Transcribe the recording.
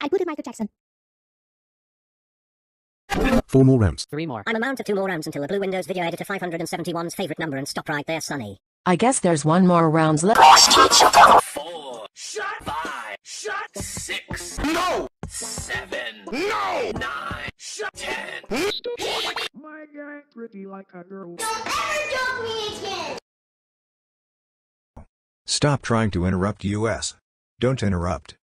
I put booted Michael Jackson. Four more rounds. Three more. I'm a mount of two more rounds until the Blue Windows Video Editor 571's favorite number and stop right there, Sonny. I guess there's one more rounds left. Four. Shot five. Shot six. No. Seven. No. Nine. Shot ten. My guy pretty like a girl. Stop trying to interrupt us. Don't interrupt.